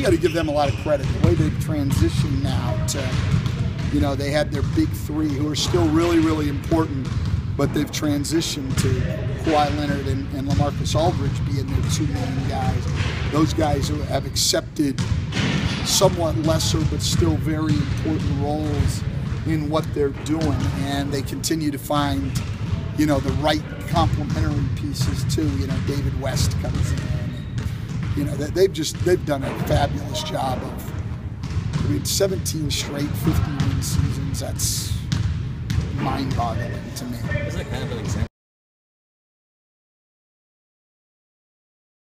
you got to give them a lot of credit. The way they've transitioned now to, you know, they had their big three who are still really, really important, but they've transitioned to Kawhi Leonard and, and LaMarcus Aldridge being their two main guys. Those guys who have accepted somewhat lesser but still very important roles in what they're doing, and they continue to find, you know, the right complementary pieces too. You know, David West comes in, you know, they- they've just they've done a fabulous job of. I mean, 17 straight 50 win seasons. That's mind-boggling to me. Isn't it kind of an example?